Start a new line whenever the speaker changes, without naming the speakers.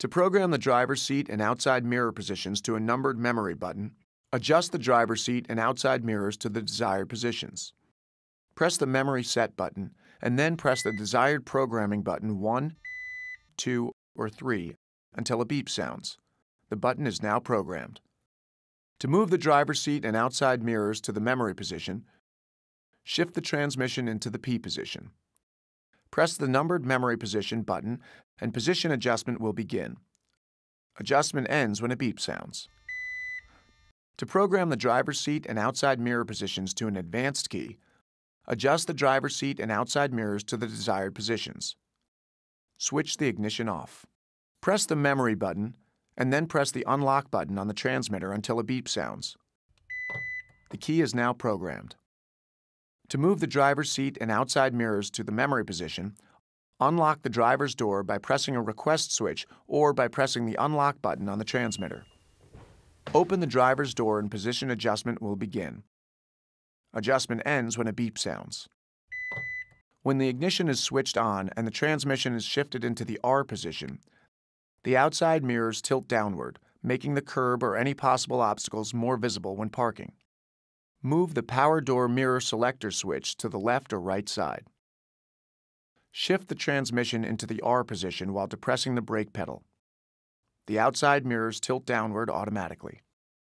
To program the driver's seat and outside mirror positions to a numbered memory button, adjust the driver's seat and outside mirrors to the desired positions. Press the Memory Set button and then press the desired programming button 1, 2, or 3 until a beep sounds. The button is now programmed. To move the driver's seat and outside mirrors to the memory position, shift the transmission into the P position. Press the numbered memory position button and position adjustment will begin. Adjustment ends when a beep sounds. To program the driver's seat and outside mirror positions to an advanced key, adjust the driver's seat and outside mirrors to the desired positions. Switch the ignition off. Press the memory button and then press the unlock button on the transmitter until a beep sounds. The key is now programmed. To move the driver's seat and outside mirrors to the memory position, unlock the driver's door by pressing a request switch or by pressing the unlock button on the transmitter. Open the driver's door and position adjustment will begin. Adjustment ends when a beep sounds. When the ignition is switched on and the transmission is shifted into the R position, the outside mirrors tilt downward, making the curb or any possible obstacles more visible when parking. Move the power door mirror selector switch to the left or right side. Shift the transmission into the R position while depressing the brake pedal. The outside mirrors tilt downward automatically.